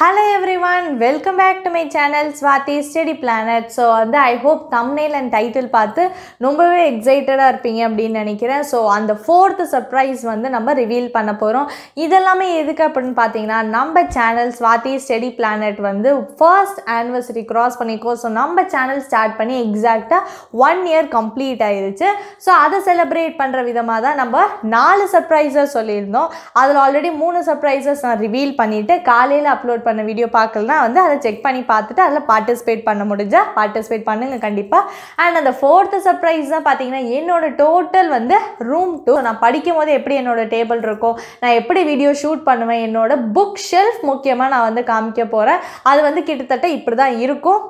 Hello everyone welcome back to my channel Swathi study planet so வந்து I hope thumbnail and title பார்த்து ரொம்பவே எக்ஸைட்டடாக இருப்பீங்க அப்படின்னு நினைக்கிறேன். ஸோ அந்த ஃபோர்த்து சர்ப்ரைஸ் வந்து நம்ம ரிவீல் பண்ண போகிறோம் இதெல்லாமே எதுக்கு அப்படின்னு பார்த்தீங்கன்னா நம்ம சேனல் ஸ்வாதி ஸ்டடி பிளானட் வந்து ஃபர்ஸ்ட் ஆனிவர்சரி க்ராஸ் பண்ணிக்கோ. ஸோ நம்ம சேனல் ஸ்டார்ட் பண்ணி எக்ஸாக்டாக ஒன் இயர் கம்ப்ளீட் ஆயிடுச்சு ஸோ அதை செலிப்ரேட் பண்ணுற விதமாக தான் நம்ம நாலு சர்ப்ரைஸஸ் சொல்லியிருந்தோம். அதில் ஆல்ரெடி மூணு சர்ப்ரைசஸ் நான் ரிவீல் பண்ணிவிட்டு காலையில் அப்லோட் பண்ண வீடியோ பார்க்கலனா வந்து அதை செக் பண்ணி பார்த்துட்டு அதில் பார்ட்டிசிபேட் பண்ண முடிஞ்சால் பார்ட்டிசிபேட் பண்ணுங்க கண்டிப்பாக அண்ட் அந்த ஃபோர்த்து சர்ப்ரைஸ் தான் பார்த்தீங்கன்னா என்னோட டோட்டல் வந்து ரூம் டூ நான் படிக்கும் போது எப்படி என்னோட டேபிள் இருக்கும் நான் எப்படி வீடியோ ஷூட் பண்ணுவேன் என்னோட புக் ஷெல்ஃப் முக்கியமாக நான் வந்து காமிக்க போகிறேன் அது வந்து கிட்டத்தட்ட இப்படி தான் இருக்கும்.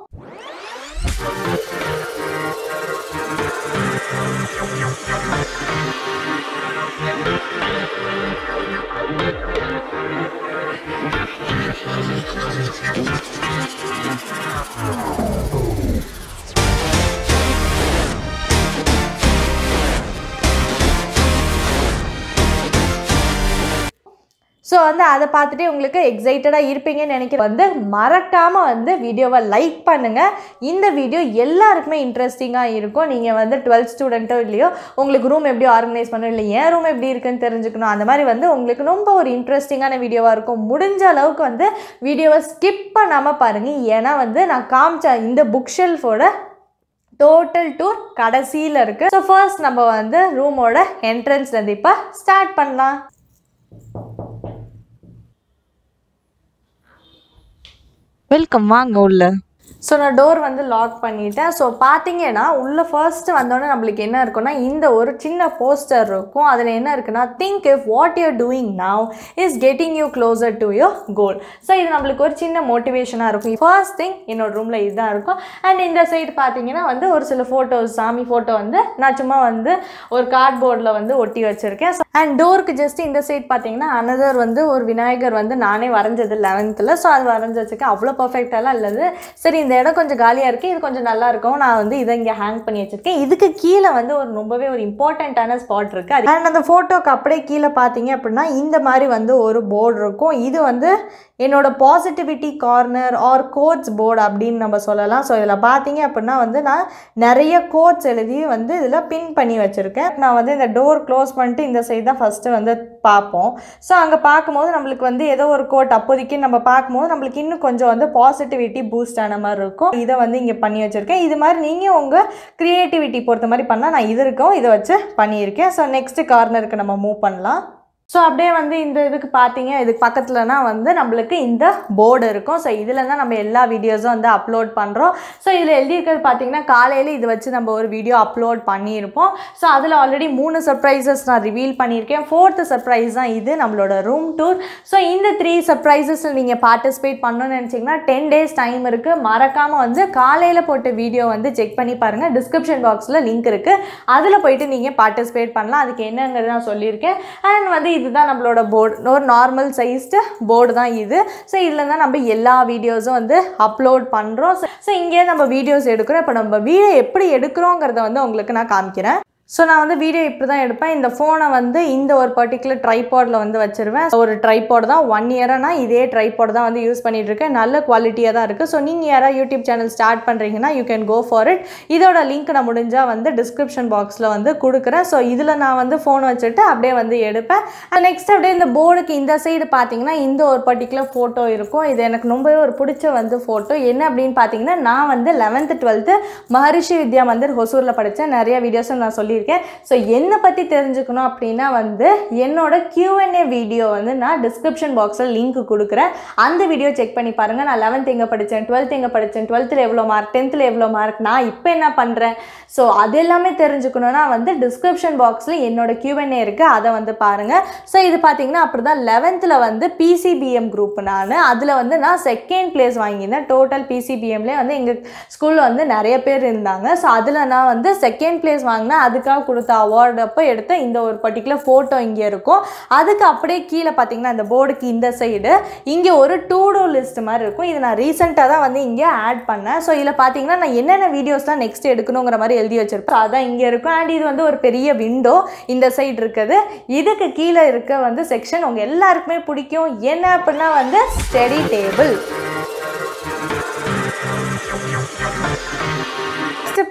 அதை பார்த்துட்டு உங்களுக்கு எக்ஸைட்டடாக இருப்பீங்கன்னு நினைக்கிறேன். வந்து மறக்காமல் வந்து வீடியோவை லைக் பண்ணுங்கள் இந்த வீடியோ எல்லாருக்குமே இன்ட்ரெஸ்டிங்காக இருக்கும். நீங்கள் வந்து டுவெல்த் ஸ்டூடெண்ட்டோ இல்லையோ உங்களுக்கு ரூம் எப்படி ஆர்கனைஸ் பண்ணணும் இல்லை ஏன் ரூம் எப்படி இருக்குன்னு தெரிஞ்சுக்கணும் அந்த மாதிரி வந்து உங்களுக்கு ரொம்ப ஒரு இன்ட்ரெஸ்டிங்கான வீடியோவாக இருக்கும். முடிஞ்ச அளவுக்கு வந்து வீடியோவை ஸ்கிப் பண்ணாமல் பாருங்கள் ஏன்னா வந்து நான் காமிச்ச இந்த புக் ஷெல்ஃபோட டோட்டல் டூர் கடைசியில் இருக்குது ஸோ ஃபர்ஸ்ட் நம்ம வந்து ரூமோட என்ட்ரன்ஸ்லேருந்து இப்போ ஸ்டார்ட் பண்ணலாம். வெல்கம் வாங்க உள்ள. ஸோ நான் டோர் வந்து லாக் பண்ணிட்டேன். ஸோ பார்த்தீங்கன்னா உள்ளே ஃபர்ஸ்ட்டு வந்தோடனே நம்மளுக்கு என்ன இருக்குன்னா இந்த ஒரு சின்ன போஸ்டர் இருக்கும். அதில் என்ன இருக்குன்னா think if what your doing now is getting you closer to your goal so இது நம்மளுக்கு ஒரு சின்ன மோட்டிவேஷனாக இருக்கும். ஃபர்ஸ்ட் திங் என்னோட ரூமில் இதுதான் இருக்கும். அண்ட் இந்த சைடு பார்த்தீங்கன்னா வந்து ஒரு சில ஃபோட்டோஸ் சாமி ஃபோட்டோ வந்து நான் சும்மா வந்து ஒரு கார்ட்போர்டில் வந்து ஒட்டி வச்சுருக்கேன். அண்ட் டோருக்கு ஜஸ்ட் இந்த சைடு பார்த்தீங்கன்னா அனதர் வந்து ஒரு விநாயகர் வந்து நானே வரைஞ்சது லெவன்த்தில் ஸோ அது வரைஞ்சி வச்சுருக்கேன் அவ்வளோ பர்ஃபெக்டாலாம் இல்லது சரி இந்த இடம் கொஞ்சம் காலியாக இருக்குது இது கொஞ்சம் நல்லா இருக்கும். நான் வந்து இதை இங்கே ஹேங் பண்ணி வச்சுருக்கேன். இதுக்கு கீழே வந்து ஒரு ரொம்பவே ஒரு இம்பார்ட்டண்ட்டான ஸ்பாட் இருக்குது அண்ட் அந்த ஃபோட்டோக்கு அப்படியே கீழே பார்த்தீங்க அப்படின்னா இந்த மாதிரி வந்து ஒரு போர்டு இருக்கும். இது வந்து என்னோட positivity corner or quotes board அப்படின்னு நம்ம சொல்லலாம். ஸோ இதில் பார்த்தீங்க அப்படின்னா வந்து நான் நிறைய கோட்ஸ் எழுதி வந்து இதில் பின் பண்ணி வச்சுருக்கேன். நான் வந்து இந்த டோர் க்ளோஸ் பண்ணிட்டு இந்த சைடு தான் ஃபஸ்ட்டு வந்து பார்ப்போம். ஸோ அங்கே பார்க்கும்போது நம்மளுக்கு வந்து ஏதோ ஒரு கோட் அப்போதைக்கு நம்ம பார்க்கும்போது நம்மளுக்கு இன்னும் கொஞ்சம் வந்து பாசிட்டிவிட்டி பூஸ்ட் ஆன மாதிரி இருக்கும். இதை வந்து இங்கே பண்ணி வச்சுருக்கேன். இது மாதிரி நீங்கள் உங்கள் க்ரியேட்டிவிட்டி பொறுத்த மாதிரி பண்ணால் நான் இது இருக்கோம். இதை வச்சு பண்ணியிருக்கேன். ஸோ நெக்ஸ்ட்டு கார்னருக்கு நம்ம மூவ் பண்ணலாம். ஸோ அப்படியே வந்து இந்த இதுக்கு பார்த்தீங்க இதுக்கு பக்கத்துலனா வந்து நம்மளுக்கு இந்த போர்டு இருக்கும். ஸோ இதில் தான் நம்ம எல்லா வீடியோஸும் வந்து அப்லோட் பண்ணுறோம் ஸோ இதில் எழுதியிருக்கிறது பார்த்தீங்கன்னா காலையில் இது வச்சு நம்ம ஒரு வீடியோ அப்லோட் பண்ணியிருப்போம். ஸோ அதில் ஆல்ரெடி மூணு சர்ப்ரைசஸ் நான் ரிவீல் பண்ணியிருக்கேன். ஃபோர்த்து சர்ப்ரைஸ் தான் இது நம்மளோட ரூம் டூர் ஸோ இந்த த்ரீ சர்ப்ரைசஸில் நீங்கள் பார்ட்டிசிபேட் பண்ணணும்னு நினச்சிங்கன்னா டென் டேஸ் டைம் இருக்குது மறக்காமல் வந்து காலையில் போட்ட வீடியோ வந்து செக் பண்ணி பாருங்கள் டிஸ்கிரிப்ஷன் பாக்ஸில் லிங்க் இருக்குது அதில் போயிட்டு நீங்கள் பார்ட்டிசிபேட் பண்ணலாம். அதுக்கு என்னங்கிறது நான் சொல்லியிருக்கேன். அண்ட் வந்து இதுதான் நம்மளோட போர்டு ஒரு நார்மல் சைஸ்டு போர்டு தான் இது. ஸோ இதில் தான் நம்ம எல்லா வீடியோஸும் வந்து அப்லோட் பண்ணுறோம் ஸோ இங்கேயே நம்ம வீடியோஸ் எடுக்கிறோம். இப்போ நம்ம வீடியோ எப்படி எடுக்கிறோங்கிறத வந்து உங்களுக்கு நான் காமிக்கிறேன். ஸோ நான் வந்து வீடியோ இப்படி தான் எடுப்பேன். இந்த ஃபோனை வந்து இந்த ஒரு பர்டிகுலர் ட்ரைபாடில் வந்து வச்சுருவேன். ஒரு ட்ரைபாட் தான் ஒன் இயராக நான் இதே ட்ரைபாட் தான் வந்து யூஸ் பண்ணிகிட்டு இருக்கேன். நல்ல குவாலிட்டியாக தான் இருக்குது ஸோ நீங்கள் யாராவது யூடியூப் சேனல் ஸ்டார்ட் பண்ணுறீங்கன்னா you can go for it இதோட லிங்க் நான் முடிஞ்சால் வந்து டிஸ்கிரிப்ஷன் பாக்ஸில் வந்து கொடுக்குறேன். ஸோ இதில் நான் வந்து ஃபோன் வச்சுட்டு அப்படியே வந்து எடுப்பேன். நெக்ஸ்ட் அப்படியே இந்த போர்டுக்கு இந்த சைடு பார்த்தீங்கன்னா இந்த ஒரு பர்டிகுலர் ஃபோட்டோ இருக்கும். இது எனக்கு ரொம்பவே ஒரு பிடிச்ச வந்து ஃபோட்டோ என்ன அப்படின்னு பார்த்தீங்கன்னா நான் வந்து லெவன்த்து டுவெல்த்து மகரிஷி வித்யா மந்திர் ஹொசூரில் படித்தேன் நிறைய வீடியோஸும் நான் சொல்லியிருக்கேன். ஸோ என்னை பற்றி தெரிஞ்சுக்கணும் அப்படின்னா வந்து என்னோட கியூஎன்ஏ வீடியோ வந்து நான் டிஸ்கிரிப்ஷன் பாக்ஸில் லிங்க் கொடுக்குறேன். அந்த வீடியோ செக் பண்ணி பாருங்கள் நான் லெவன்த் எங்கே படித்தேன் டுவெல்த் எங்கே படித்தேன் டுவெல்த்தில் எவ்வளோ மார்க் டென்த்தில் எவ்வளோ மார்க் நான் இப்போ என்ன பண்ணுறேன் ஸோ அது எல்லாமே தெரிஞ்சுக்கணுன்னா வந்து டிஸ்கிரிப்ஷன் பாக்ஸில் என்னோட கியூஎன்ஏ இருக்குது அதை வந்து பாருங்கள் ஸோ இது பார்த்தீங்கன்னா அப்படி தான் லெவன்த்தில் வந்து பிசிபிஎம் குரூப் நான். அதில் வந்து நான் செகண்ட் பிளேஸ் வாங்கியிருந்தேன். டோட்டல் பிசிபிஎம்லேயே வந்து எங்கள் ஸ்கூலில் வந்து நிறைய பேர் இருந்தாங்க. ஸோ அதில் நான் வந்து செகண்ட் பிளேஸ் வாங்கினேன். அதுக்கு ஸ்டூடெண்ட்ஸ்க்காக கொடுத்த அவார்டு அப்போ எடுத்த இந்த ஒரு பர்டிகுலர் ஃபோட்டோ இங்கே இருக்கும். அதுக்கு அப்படியே கீழே பார்த்தீங்கன்னா அந்த போர்டுக்கு இந்த சைடு இங்கே ஒரு டூ டூ லிஸ்ட் மாதிரி இருக்கும். இது நான் ரீசெண்டாக தான் வந்து இங்கே ஆட் பண்ணேன். ஸோ இதில் பார்த்தீங்கன்னா நான் என்னென்ன வீடியோஸ்லாம் நெக்ஸ்ட் எடுக்கணுங்கிற மாதிரி எழுதி வச்சிருப்பேன். அதான் இங்கே இருக்கும். அண்ட் இது வந்து ஒரு பெரிய விண்டோ இந்த சைடு இருக்குது. இதுக்கு கீழே இருக்க வந்து செக்ஷன் உங்கள் எல்லாருக்குமே பிடிக்கும். என்ன அப்படின்னா வந்து ஸ்டடி டேபிள்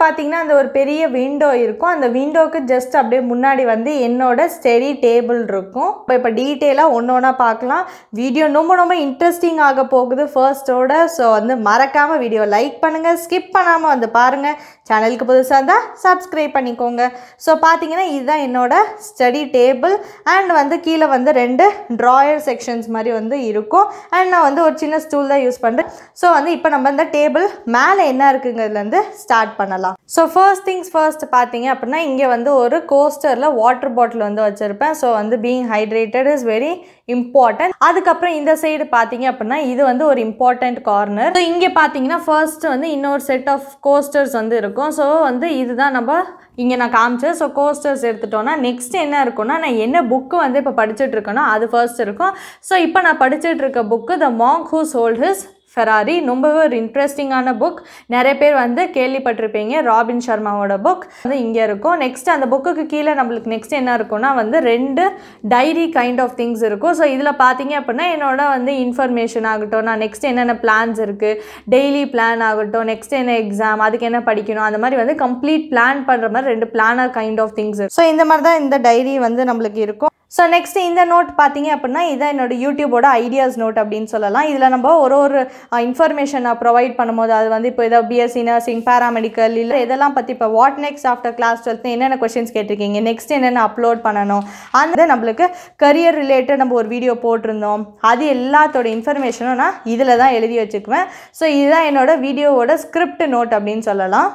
பார்த்தீங்கன்னா அந்த ஒரு பெரிய விண்டோ இருக்கும். அந்த விண்டோவுக்கு ஜஸ்ட் அப்படியே முன்னாடி வந்து என்னோட ஸ்டெடி டேபிள் இருக்கும். இப்போ இப்போ டீட்டெயிலாக ஒன்று ஒன்றா பார்க்கலாம் வீடியோ ரொம்ப ரொம்ப இன்ட்ரெஸ்டிங் ஆக போகுது ஃபர்ஸ்டோட ஸோ வந்து மறக்காமல் வீடியோ லைக் பண்ணுங்கள் ஸ்கிப் பண்ணாமல் வந்து பாருங்கள் சேனலுக்கு புதுசாக இருந்தால் சப்ஸ்கிரைப் பண்ணிக்கோங்க. ஸோ பார்த்தீங்கன்னா இதுதான் என்னோட ஸ்டடி டேபிள் அண்ட் வந்து கீழே வந்து ரெண்டு ட்ராயர் செக்ஷன்ஸ் மாதிரி வந்து இருக்கும். அண்ட் நான் வந்து ஒரு சின்ன ஸ்டூல் தான் யூஸ் பண்ணுறேன் ஸோ வந்து இப்போ நம்ம இந்த டேபிள் மேலே என்ன இருக்குங்கிறதுலேருந்து ஸ்டார்ட் பண்ணலாம். ஸோ ஃபர்ஸ்ட் திங்ஸ் ஃபர்ஸ்ட் பார்த்தீங்க அப்படின்னா இங்கே வந்து ஒரு கோஸ்டரில் வாட்டர் பாட்டில் வந்து வச்சுருப்பேன். ஸோ வந்து being hydrated is very important அதுக்கப்புறம் இந்த சைடு பார்த்தீங்க அப்படின்னா இது வந்து ஒரு இம்பார்ட்டண்ட் கார்னர் ஸோ இங்கே பார்த்தீங்கன்னா ஃபர்ஸ்ட் வந்து இன்னொரு செட் ஆஃப் கோஸ்டர்ஸ் வந்து இருக்கும். ஸோ வந்து இதுதான் நம்ம இங்கே நான் காமிச்சேன் ஸோ கோஸ்டர்ஸ் எடுத்துட்டோன்னா நெக்ஸ்ட் என்ன இருக்கும்னா நான் என்ன புக்கு வந்து இப்போ படிச்சுட்டு இருக்கேனோ அது ஃபர்ஸ்ட் இருக்கும். ஸோ இப்போ நான் படிச்சுட்டு இருக்க book the monk who sold his Ferrari ரொம்பவே ஒரு இன்ட்ரெஸ்டிங்கான புக் நிறைய பேர் வந்து கேள்விப்பட்டிருப்பீங்க. ராபின் சர்மாவோட புக் வந்து இங்கே இருக்கும். நெக்ஸ்ட் அந்த புக்குக்கு கீழே நம்மளுக்கு நெக்ஸ்ட் என்ன இருக்கும்னா வந்து ரெண்டு டைரி கைண்ட் ஆஃப் திங்ஸ் இருக்கும். ஸோ இதில் பார்த்தீங்க அப்படின்னா என்னோட வந்து இன்ஃபர்மேஷன் ஆகட்டும் நான் நெக்ஸ்ட் என்னென்ன பிளான்ஸ் இருக்குது டெய்லி பிளான் ஆகட்டும் நெக்ஸ்ட் என்ன எக்ஸாம் அதுக்கு என்ன படிக்கணும் அந்த மாதிரி வந்து கம்ப்ளீட் பிளான் பண்ணுற மாதிரி ரெண்டு planner kind of things so இந்த மாதிரி தான் இந்த டைரி வந்து நம்மளுக்கு இருக்கும். ஸோ நெக்ஸ்ட் இந்த நோட் பார்த்தீங்க அப்படின்னா இதான் என்னோட யூடியூபோட ஐடியாஸ் நோட் அப்படின்னு சொல்லலாம். இதில் நம்ம ஒரு ஒரு இன்ஃபர்மேஷன் நான் ப்ரொவைட் பண்ணும்போது அது வந்து இப்போ ஏதோ பிஎஸ்சி நர்சிங் பேராமெடிக்கல் இல்லை இதெல்லாம் பற்றி இப்போ what next after class twelfth என்னென்ன கொஷின்ஸ் கேட்டிருக்கீங்க? நெக்ஸ்ட் என்னென்ன அப்லோட் பண்ணணும்? அந்த நம்மளுக்கு கரியர் ரிலேட்டட் நம்ம ஒரு வீடியோ போட்டிருந்தோம். அது எல்லாத்தோட இன்ஃபர்மேஷனும் நான் இதில் தான் எழுதி வச்சுக்குவேன். ஸோ இதுதான் என்னோட வீடியோவோட ஸ்கிரிப்ட் நோட் அப்படின்னு சொல்லலாம்.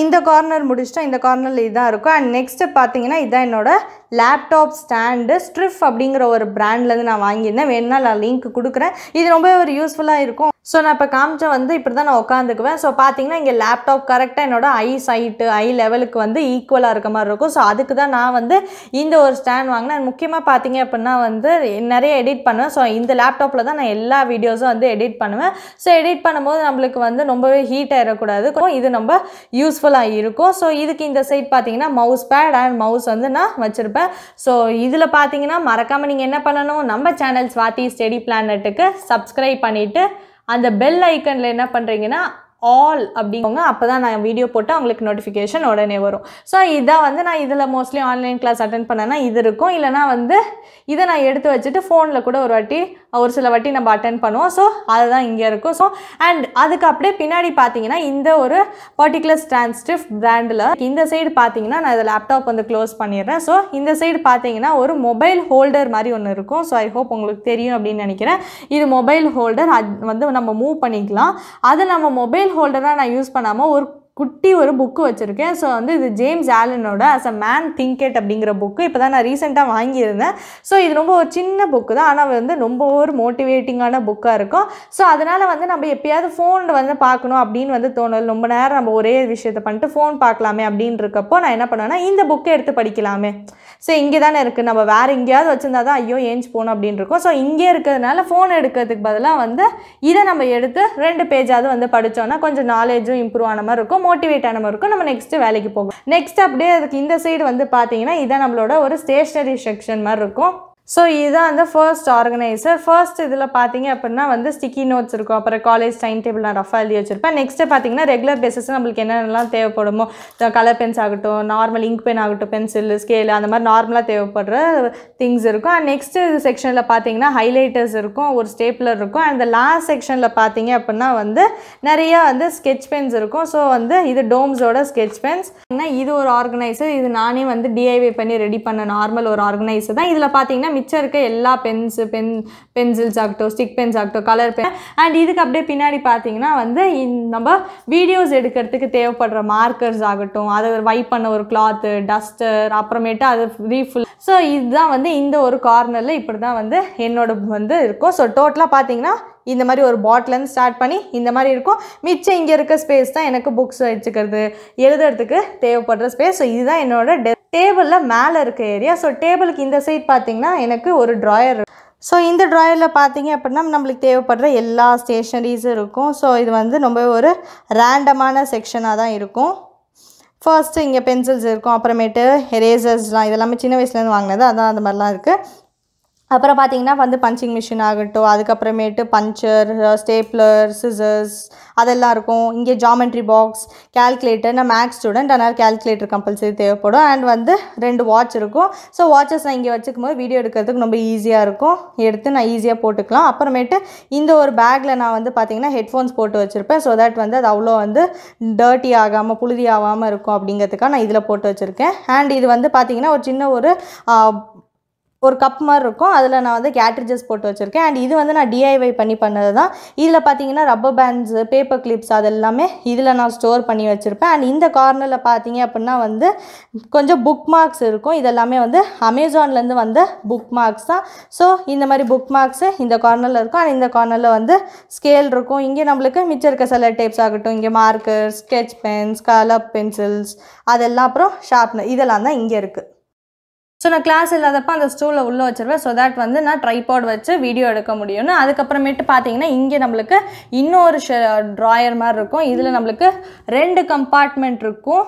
இந்த கார்னர் முடிச்சிட்டோம் இந்த கார்னரில் இதுதான் இருக்கும். அண்ட் நெக்ஸ்ட்டு பார்த்தீங்கன்னா இதுதான் என்னோட லேப்டாப் ஸ்டாண்டு ஸ்ட்ரிஃப் அப்படிங்கிற ஒரு ப்ராண்ட்லேருந்து நான் வாங்கியிருந்தேன். வேணும்னா நான் லிங்க் கொடுக்குறேன். இது ரொம்ப ஒரு யூஸ்ஃபுல்லாக இருக்கும். ஸோ நான் இப்போ காமிச்ச வந்து இப்படி தான் நான் உட்காந்துக்குவேன் ஸோ பார்த்தீங்கன்னா இங்கே லேப்டாப் கரெக்டாக என்னோட ஐ சைட்டு ஐ லெவலுக்கு வந்து ஈக்குவலாக இருக்க மாதிரி இருக்கும். ஸோ அதுக்கு தான் நான் வந்து இந்த ஒரு ஸ்டாண்ட் வாங்கினேன். முக்கியமாக பார்த்தீங்க அப்படின்னா வந்து நிறைய எடிட் பண்ணுவேன். ஸோ இந்த லேப்டாப்பில் தான் நான் எல்லா வீடியோஸும் வந்து எடிட் பண்ணுவேன். ஸோ எடிட் பண்ணும்போது நம்மளுக்கு வந்து ரொம்பவே ஹீட் ஆகிடக்கூடாது இது ரொம்ப யூஸ்ஃபுல்லாக இருக்கும். ஸோ இதுக்கு இந்த சைட் பார்த்தீங்கன்னா மவுஸ் பேட் அண்ட் மவுஸ் வந்து நான் வச்சுருப்பேன். ஸோ இதில் பார்த்தீங்கன்னா மறக்காமல் நீங்கள் என்ன பண்ணணும்? நம்ம சேனல் ஸ்வாதி ஸ்டெடி பிளானட்டுக்கு சப்ஸ்கிரைப் பண்ணிவிட்டு அந்த பெல் ஐக்கனில் என்ன பண்ணுறீங்கன்னா ஆல் அப்படிங்க அப்போ தான் நான் வீடியோ போட்டு அவங்களுக்கு நோட்டிஃபிகேஷன் உடனே வரும். ஸோ இதான் வந்து நான் இதில் மோஸ்ட்லி ஆன்லைன் கிளாஸ் அட்டன் பண்ணேன்னா இது இருக்கும். இல்லைனா வந்து இதை நான் எடுத்து வச்சுட்டு ஃபோனில் கூட ஒரு வாட்டி ஒரு சில வாட்டி நம்ம அட்டன் பண்ணுவோம். ஸோ அதுதான் இங்கே இருக்கும். ஸோ அண்ட் அதுக்கு அப்படியே பின்னாடி பார்த்தீங்கன்னா இந்த ஒரு பர்டிகுலர் ஸ்டான்ஸ்டிஃப் பிராண்டில் இந்த சைடு பார்த்தீங்கன்னா நான் இதை லேப்டாப் வந்து க்ளோஸ் பண்ணிடுறேன். ஸோ இந்த சைடு பார்த்தீங்கன்னா ஒரு மொபைல் ஹோல்டர் மாதிரி ஒன்று இருக்கும். ஸோ ஐ ஹோப் உங்களுக்கு தெரியும் அப்படின்னு நினைக்கிறேன். இது மொபைல் ஹோல்டர் அது வந்து நம்ம மூவ் பண்ணிக்கலாம். அது நம்ம மொபைல் ஹோல்டராக நான் யூஸ் பண்ணாமல் ஒரு குட்டி ஒரு புக்கு வச்சுருக்கேன். ஸோ வந்து இது ஜேம்ஸ் ஆலனோட அஸ் அ மேன் திங்கெட் அப்படிங்கிற புக்கு இப்போ தான் நான் ரீசெண்டாக வாங்கியிருந்தேன். ஸோ இது ரொம்ப ஒரு சின்ன புக்கு தான். ஆனால் வந்து ரொம்ப ஒரு மோட்டிவேட்டிங்கான புக்காக இருக்கும். ஸோ அதனால் வந்து நம்ம எப்பயாவது ஃபோனில் வந்து பார்க்கணும் அப்படின்னு வந்து தோணல் ரொம்ப நேரம் நம்ம ஒரே விஷயத்தை பண்ணிட்டு ஃபோன் பார்க்கலாமே அப்படின்னு இருக்கப்போ நான் என்ன பண்ணுவேன்னா இந்த புக்கை எடுத்து படிக்கலாமே. ஸோ இங்கே தானே இருக்குது நம்ம வேறு எங்கேயாவது வச்சுருந்தா தான் ஐயோ ஏஞ்சி போகணும் அப்படின்னு இருக்கும். ஸோ இங்கே இருக்கிறதுனால ஃபோன் எடுக்கிறதுக்கு பதிலாக வந்து இதை நம்ம எடுத்து ரெண்டு பேஜாவது வந்து படித்தோன்னா கொஞ்சம் நாலேஜும் இம்ப்ரூவ் ஆன மாதிரி இருக்கும். மோட்டிவேட் ஆன மாதிரி இருக்கும். நம்ம நெக்ஸ்ட்டு வேலைக்கு போகும் நெக்ஸ்ட் அப்படியே அதுக்கு இந்த சைடு வந்து பார்த்தீங்கன்னா இதான் நம்மளோட ஒரு ஸ்டேஷ்னரி செக்ஷன் மாதிரி இருக்கும். ஸோ இதுதான் அந்த ஃபர்ஸ்ட் ஆர்கனைசர் ஃபர்ஸ்ட் இதில் பார்த்தீங்க அப்படின்னா வந்து ஸ்டிக்கி நோட்ஸ் இருக்கும். அப்புறம் காலேஜ் டைம் டேபிள் நான் ரஃபாக எழுதி வச்சுருப்பேன். நெக்ஸ்ட்டு பார்த்தீங்கன்னா ரெகுலர் பேசிஸ் நம்மளுக்கு என்னென்னலாம் தேவைப்படுமோ கலர் பென்ஸ் ஆகட்டும் நார்மல் இங்க் பென் ஆகட்டும் பென்சில் ஸ்கேல் அந்த மாதிரி நார்மலாக தேவைப்படுற திங்ஸ் இருக்கும். அண்ட் நெக்ஸ்ட்டு செக்ஷனில் பார்த்தீங்கன்னா ஹைலைட்டர்ஸ் இருக்கும் ஒரு ஸ்டேப்லர் இருக்கும். அண்ட் இந்த லாஸ்ட் செக்ஷனில் பார்த்தீங்க அப்படின்னா வந்து நிறையா வந்து ஸ்கெச் பென்ஸ் இருக்கும். ஸோ வந்து இது டோம்ஸோட ஸ்கெச் பென்ஸ் இது ஒரு ஆர்கனைசர் இது நானே வந்து டிஐவே பண்ணி ரெடி பண்ண நார்மல் ஒரு ஆர்கனைசர் தான். இதில் பார்த்தீங்கன்னா மிச்சம் இருக்க எல்லா பென்ஸு பென் பென்சில்ஸ் ஆகட்டும் ஸ்டிக் பென்ஸ் ஆகட்டும் கலர் பென் அண்ட் இதுக்கு அப்படியே பின்னாடி பார்த்தீங்கன்னா வந்து இந்த- நம்ம வீடியோஸ் எடுக்கிறதுக்கு தேவைப்படுற மார்க்கர்ஸ் ஆகட்டும் அதை வைப் பண்ண ஒரு கிளாத்து டஸ்டர் அப்புறமேட்டு அது ரீஃபுல் ஸோ இதுதான் வந்து இந்த ஒரு கார்னரில் இப்படி தான் வந்து என்னோட வந்து இருக்கும். ஸோ டோட்டலாக பார்த்தீங்கன்னா இந்த மாதிரி ஒரு பாட்டிலேருந்து ஸ்டார்ட் பண்ணி இந்த மாதிரி இருக்கும். மிச்சம் இங்கே இருக்க ஸ்பேஸ் தான் எனக்கு புக்ஸ் வச்சுக்கிறது எழுதுறதுக்கு தேவைப்படுற ஸ்பேஸ் ஸோ இதுதான் என்னோட டெ டேபிளில் மேலே இருக்க ஏரியா ஸோ டேபிளுக்கு இந்த சைட் பார்த்திங்கன்னா எனக்கு ஒரு ட்ராயர் ஸோ இந்த ட்ராயரில் பார்த்தீங்க அப்படின்னா நம்மளுக்கு தேவைப்படுற எல்லா ஸ்டேஷனரிஸும் இருக்கும். ஸோ இது வந்து ரொம்ப ஒரு ரேண்டமான செக்ஷனாக தான் இருக்கும். ஃபர்ஸ்ட்டு இங்கே பென்சில்ஸ் இருக்கும். அப்புறமேட்டு எரேசர்ஸ்லாம் இதெல்லாமே சின்ன வயசுலேருந்து வாங்கினது. அதான் அந்த மாதிரிலாம் இருக்குது அப்புறம் பார்த்தீங்கன்னா வந்து பஞ்சிங் மிஷின் ஆகட்டும் அதுக்கப்புறமேட்டு பஞ்சர் ஸ்டேப்லர் சிசர்ஸ் அதெல்லாம் இருக்கும். இங்கே ஜாமெட்ரி பாக்ஸ் கேல்குலேட்டர் நான் மேக்ஸ் ஸ்டூடெண்ட் அதனால் கேல்குலேட்டர் கம்பல்சரி தேவைப்படும். அண்ட் வந்து ரெண்டு வாட்ச் இருக்கும். ஸோ வாட்சஸ் நான் இங்கே வச்சுக்கும் போது வீடியோ எடுக்கிறதுக்கு ரொம்ப ஈஸியாக இருக்கும். எடுத்து நான் ஈஸியாக போட்டுக்கலாம். அப்புறமேட்டு இந்த ஒரு பேக்கில் நான் வந்து பார்த்திங்கன்னா ஹெட்ஃபோன்ஸ் போட்டு வச்சுருப்பேன். ஸோ தட் வந்து அது அவ்வளோ வந்து டர்ட்டி ஆகாமல் புழுதி ஆகாமல் இருக்கும் அப்படிங்கிறதுக்காக நான் இதில் போட்டு வச்சுருக்கேன். அண்ட் இது வந்து பார்த்திங்கன்னா ஒரு சின்ன ஒரு ஒரு கப் மாதிரி இருக்கும். அதில் நான் வந்து கேட்ரிஜஸ் போட்டு வச்சுருக்கேன். அண்ட் இது வந்து நான் டிஐவை பண்ணி பண்ணது தான் இதில் பார்த்தீங்கன்னா ரப்பர் பேண்ட்ஸு பேப்பர் கிளிப்ஸ் அது எல்லாமே இதில் நான் ஸ்டோர் பண்ணி வச்சுருப்பேன். அண்ட் இந்த கார்னரில் பார்த்தீங்க அப்படின்னா வந்து கொஞ்சம் புக் மார்க்ஸ் இருக்கும். இதெல்லாமே வந்து அமேசான்லேருந்து வந்த புக் மார்க்ஸ் தான். ஸோ இந்த மாதிரி புக் மார்க்ஸு இந்த கார்னரில் இருக்கும். அண்ட் இந்த கார்னரில் வந்து ஸ்கேல் இருக்கும். இங்கே நம்மளுக்கு மிச்சம் இருக்க சில டேப்ஸ் ஆகட்டும். இங்கே marker sketch pens colour pencils அதெல்லாம் அப்புறம் ஷார்ப்னர் இதெல்லாம் தான் இங்கே இருக்குது ஸோ நான் கிளாஸ் இல்லாதப்போ அந்த ஸ்டூலில் உள்ளே வச்சுருவேன். ஸோ தட் வந்து நான் ட்ரைபாட் வச்சு வீடியோ எடுக்க முடியும்னு. அதுக்கப்புறமேட்டு பார்த்தீங்கன்னா இங்கே நம்மளுக்கு இன்னொரு ஷ ட்ராயர் மாதிரி இருக்கும். இதில் நம்மளுக்கு ரெண்டு கம்பார்ட்மெண்ட் இருக்கும்.